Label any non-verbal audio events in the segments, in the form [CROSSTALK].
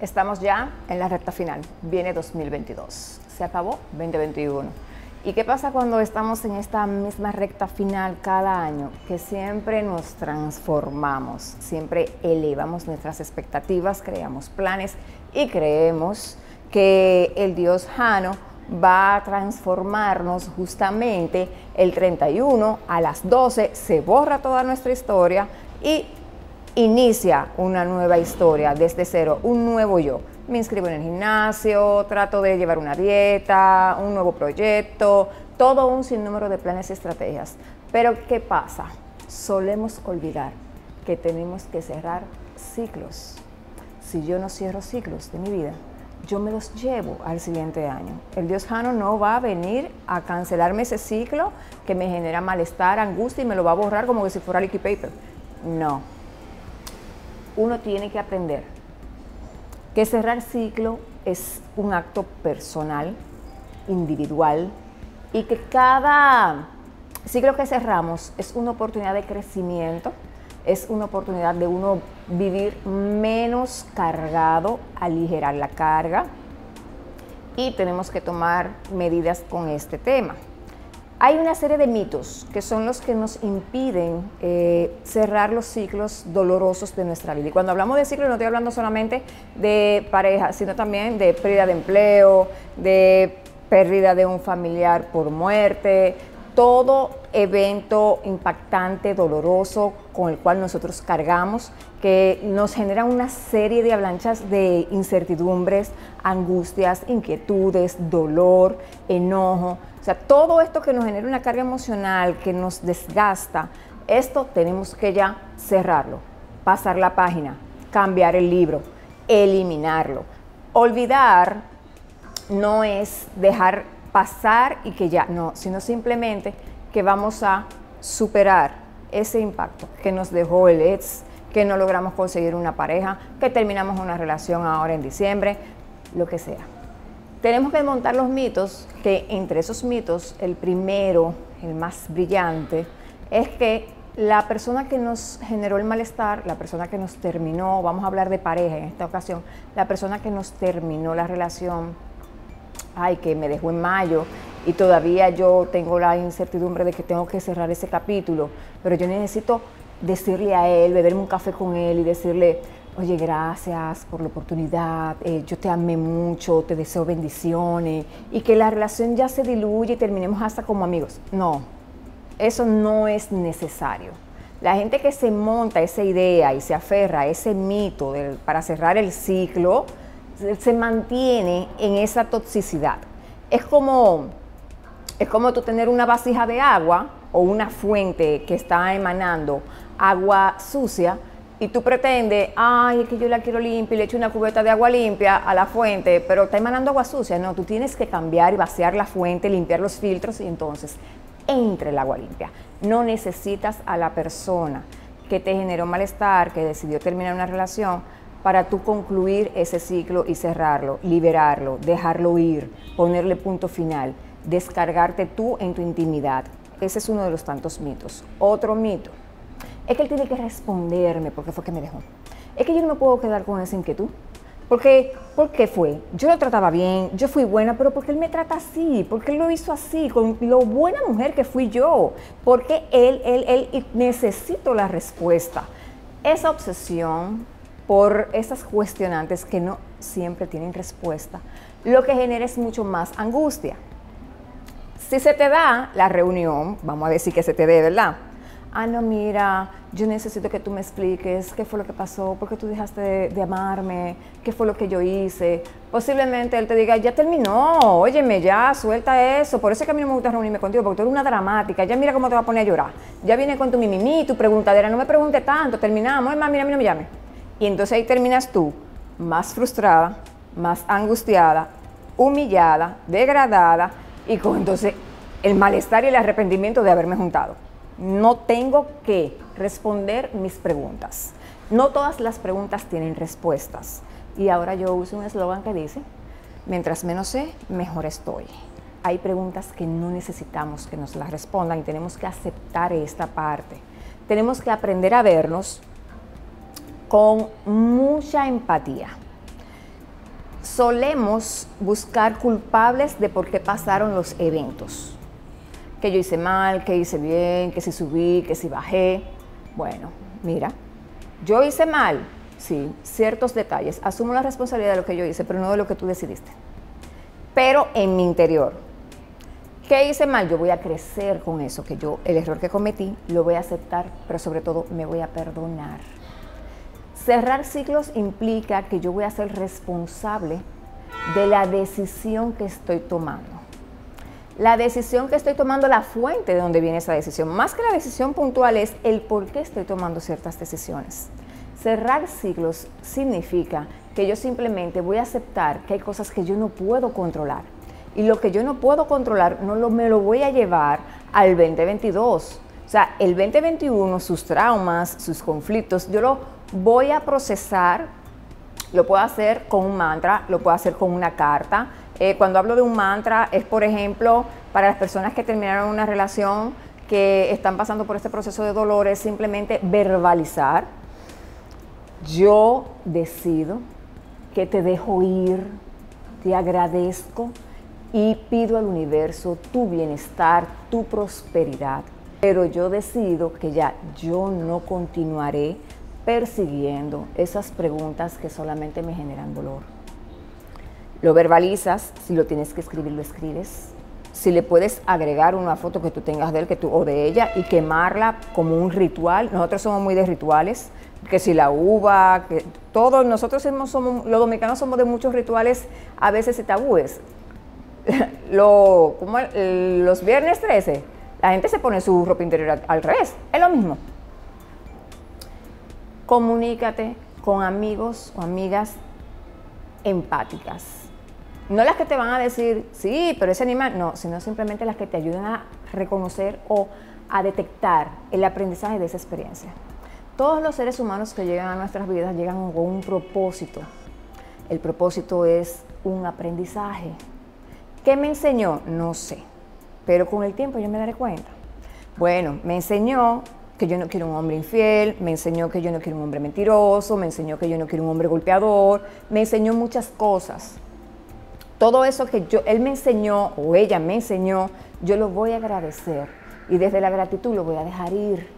Estamos ya en la recta final. Viene 2022. Se acabó 2021. ¿Y qué pasa cuando estamos en esta misma recta final cada año? Que siempre nos transformamos, siempre elevamos nuestras expectativas, creamos planes y creemos que el Dios Jano va a transformarnos justamente el 31 a las 12, se borra toda nuestra historia y inicia una nueva historia desde cero, un nuevo yo. Me inscribo en el gimnasio, trato de llevar una dieta, un nuevo proyecto, todo un sinnúmero de planes y estrategias. Pero ¿qué pasa? Solemos olvidar que tenemos que cerrar ciclos. Si yo no cierro ciclos de mi vida, yo me los llevo al siguiente año. El Dios Jano no va a venir a cancelarme ese ciclo que me genera malestar, angustia y me lo va a borrar como que si fuera liquid paper. No. Uno tiene que aprender que cerrar ciclo es un acto personal, individual, y que cada ciclo que cerramos es una oportunidad de crecimiento, es una oportunidad de uno vivir menos cargado, aligerar la carga, y tenemos que tomar medidas con este tema. Hay una serie de mitos que son los que nos impiden eh, cerrar los ciclos dolorosos de nuestra vida. Y cuando hablamos de ciclos no estoy hablando solamente de pareja, sino también de pérdida de empleo, de pérdida de un familiar por muerte, todo evento impactante, doloroso, con el cual nosotros cargamos, que nos genera una serie de avalanchas de incertidumbres, angustias, inquietudes, dolor, enojo sea, todo esto que nos genera una carga emocional, que nos desgasta, esto tenemos que ya cerrarlo, pasar la página, cambiar el libro, eliminarlo. Olvidar no es dejar pasar y que ya, no, sino simplemente que vamos a superar ese impacto que nos dejó el ex, que no logramos conseguir una pareja, que terminamos una relación ahora en diciembre, lo que sea. Tenemos que montar los mitos, que entre esos mitos, el primero, el más brillante, es que la persona que nos generó el malestar, la persona que nos terminó, vamos a hablar de pareja en esta ocasión, la persona que nos terminó la relación, ay, que me dejó en mayo y todavía yo tengo la incertidumbre de que tengo que cerrar ese capítulo, pero yo necesito decirle a él, beberme un café con él y decirle, oye, gracias por la oportunidad, eh, yo te amé mucho, te deseo bendiciones, y que la relación ya se diluye y terminemos hasta como amigos. No, eso no es necesario. La gente que se monta esa idea y se aferra a ese mito para cerrar el ciclo, se, mantiene en esa toxicidad. Es como, es como tú tener una vasija de agua o una fuente que está emanando agua sucia y tú pretendes, ay, es que yo la quiero limpia y le echo una cubeta de agua limpia a la fuente, pero está emanando agua sucia. No, tú tienes que cambiar y vaciar la fuente, limpiar los filtros y entonces entre el agua limpia. No necesitas a la persona que te generó malestar, que decidió terminar una relación, para tú concluir ese ciclo y cerrarlo, liberarlo, dejarlo ir, ponerle punto final, descargarte tú en tu intimidad. Ese es uno de los tantos mitos. Otro mito es que él tiene que responderme porque fue que me dejó. Es que yo no me puedo quedar con esa inquietud. Porque, ¿Por qué fue? Yo lo trataba bien, yo fui buena, pero porque él me trata así, porque él lo hizo así, con lo buena mujer que fui yo, porque él, él, él, y necesito la respuesta. Esa obsesión por esas cuestionantes que no siempre tienen respuesta, lo que genera es mucho más angustia. Si se te da la reunión, vamos a decir que se te dé, ¿verdad? ah, no, mira, yo necesito que tú me expliques qué fue lo que pasó, por qué tú dejaste de, amarme, qué fue lo que yo hice. Posiblemente él te diga, ya terminó, óyeme, ya, suelta eso. Por eso es que a mí no me gusta reunirme contigo, porque tú eres una dramática, ya mira cómo te va a poner a llorar. Ya viene con tu mimimi, tu preguntadera, no me pregunte tanto, terminamos, es más, mira, a mí no me llame. Y entonces ahí terminas tú, más frustrada, más angustiada, humillada, degradada, y con entonces el malestar y el arrepentimiento de haberme juntado no tengo que responder mis preguntas. No todas las preguntas tienen respuestas. Y ahora yo uso un eslogan que dice, mientras menos sé, mejor estoy. Hay preguntas que no necesitamos que nos las respondan y tenemos que aceptar esta parte. Tenemos que aprender a vernos con mucha empatía. Solemos buscar culpables de por qué pasaron los eventos. Que yo hice mal, que hice bien, que si subí, que si bajé. Bueno, mira, yo hice mal, sí, ciertos detalles. Asumo la responsabilidad de lo que yo hice, pero no de lo que tú decidiste. Pero en mi interior. ¿Qué hice mal? Yo voy a crecer con eso, que yo, el error que cometí, lo voy a aceptar, pero sobre todo me voy a perdonar. Cerrar ciclos implica que yo voy a ser responsable de la decisión que estoy tomando. La decisión que estoy tomando, la fuente de donde viene esa decisión, más que la decisión puntual es el por qué estoy tomando ciertas decisiones. Cerrar ciclos significa que yo simplemente voy a aceptar que hay cosas que yo no puedo controlar. Y lo que yo no puedo controlar, no me lo voy a llevar al 2022. O sea, el 2021, sus traumas, sus conflictos, yo lo voy a procesar, lo puedo hacer con un mantra, lo puedo hacer con una carta. Eh, cuando hablo de un mantra es, por ejemplo, para las personas que terminaron una relación, que están pasando por este proceso de dolor, es simplemente verbalizar. Yo decido que te dejo ir, te agradezco y pido al universo tu bienestar, tu prosperidad. Pero yo decido que ya yo no continuaré persiguiendo esas preguntas que solamente me generan dolor. Lo verbalizas, si lo tienes que escribir, lo escribes. Si le puedes agregar una foto que tú tengas de él que tú, o de ella y quemarla como un ritual. Nosotros somos muy de rituales, que si la uva, que todos nosotros somos, somos los dominicanos somos de muchos rituales, a veces y tabúes. [LAUGHS] Lo, como los viernes 13, la gente se pone su ropa interior al revés, es lo mismo comunícate con amigos o amigas empáticas. No las que te van a decir, sí, pero ese animal, no, sino simplemente las que te ayuden a reconocer o a detectar el aprendizaje de esa experiencia. Todos los seres humanos que llegan a nuestras vidas llegan con un propósito. El propósito es un aprendizaje. ¿Qué me enseñó? No sé, pero con el tiempo yo me daré cuenta. Bueno, me enseñó que yo no quiero un hombre infiel, me enseñó que yo no quiero un hombre mentiroso, me enseñó que yo no quiero un hombre golpeador, me enseñó muchas cosas. Todo eso que yo, él me enseñó o ella me enseñó, yo lo voy a agradecer y desde la gratitud lo voy a dejar ir.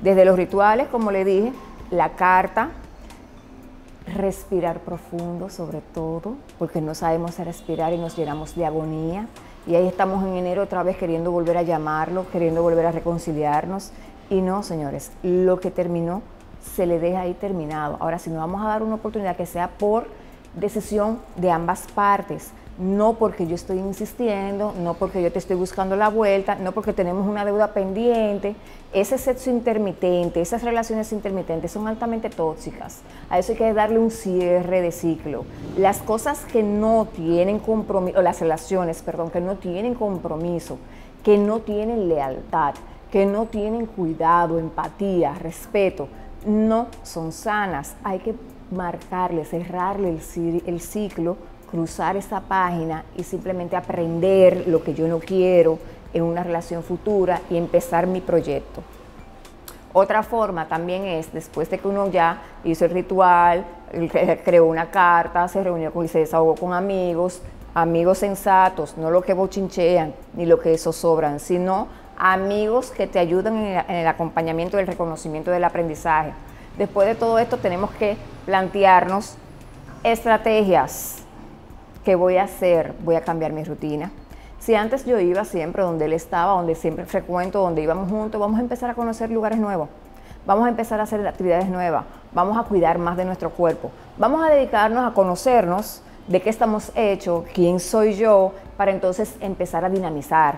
Desde los rituales, como le dije, la carta, respirar profundo sobre todo, porque no sabemos respirar y nos llenamos de agonía. Y ahí estamos en enero otra vez queriendo volver a llamarlo, queriendo volver a reconciliarnos. Y no, señores, lo que terminó se le deja ahí terminado. Ahora, si nos vamos a dar una oportunidad que sea por decisión de ambas partes, no porque yo estoy insistiendo, no porque yo te estoy buscando la vuelta, no porque tenemos una deuda pendiente. Ese sexo intermitente, esas relaciones intermitentes son altamente tóxicas. A eso hay que darle un cierre de ciclo. Las cosas que no tienen compromiso, las relaciones, perdón, que no tienen compromiso, que no tienen lealtad, que no tienen cuidado, empatía, respeto, no son sanas. Hay que marcarle, cerrarle el, ciclo, cruzar esa página y simplemente aprender lo que yo no quiero en una relación futura y empezar mi proyecto. Otra forma también es, después de que uno ya hizo el ritual, creó una carta, se reunió con y se desahogó con amigos, amigos sensatos, no lo que bochinchean ni lo que zozobran, sino amigos que te ayuden en el acompañamiento del reconocimiento del aprendizaje. Después de todo esto tenemos que plantearnos estrategias. ¿Qué voy a hacer? Voy a cambiar mi rutina. Si antes yo iba siempre donde él estaba, donde siempre frecuento, donde íbamos juntos, vamos a empezar a conocer lugares nuevos. Vamos a empezar a hacer actividades nuevas. Vamos a cuidar más de nuestro cuerpo. Vamos a dedicarnos a conocernos de qué estamos hechos, quién soy yo, para entonces empezar a dinamizar,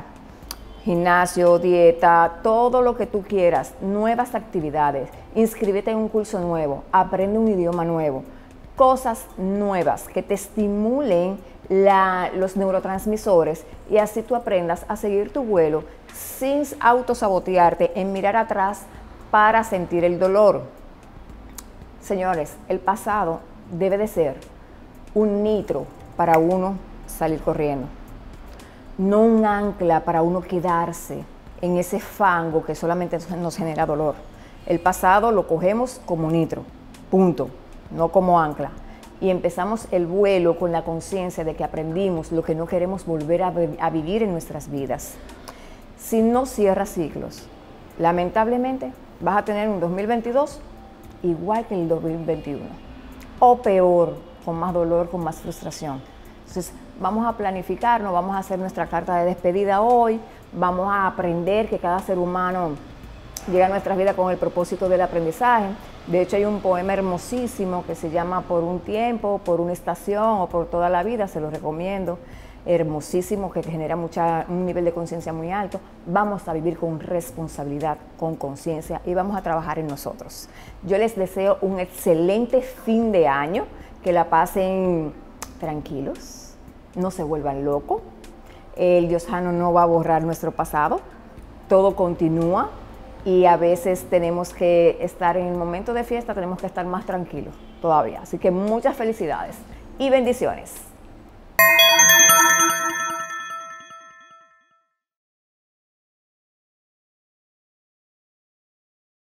gimnasio, dieta, todo lo que tú quieras, nuevas actividades, inscríbete en un curso nuevo, aprende un idioma nuevo, cosas nuevas que te estimulen los neurotransmisores y así tú aprendas a seguir tu vuelo sin autosabotearte en mirar atrás para sentir el dolor. Señores, el pasado debe de ser un nitro para uno salir corriendo no un ancla para uno quedarse en ese fango que solamente nos genera dolor. El pasado lo cogemos como nitro, punto, no como ancla. y empezamos el vuelo con la conciencia de que aprendimos lo que no queremos volver a, vivir en nuestras vidas. Si no cierras ciclos, lamentablemente vas a tener un 2022 igual que el 2021 o peor, con más dolor, con más frustración. Entonces, vamos a planificarnos, vamos a hacer nuestra carta de despedida hoy, vamos a aprender que cada ser humano llega a nuestras vidas con el propósito del aprendizaje. De hecho, hay un poema hermosísimo que se llama Por un tiempo, por una estación o por toda la vida, se lo recomiendo. Hermosísimo, que genera mucha, un nivel de conciencia muy alto. Vamos a vivir con responsabilidad, con conciencia y vamos a trabajar en nosotros. Yo les deseo un excelente fin de año, que la pasen tranquilos, no se vuelvan locos. El Diosano no va a borrar nuestro pasado, todo continúa, y a veces tenemos que estar en el momento de fiesta, tenemos que estar más tranquilos todavía. Así que muchas felicidades y bendiciones.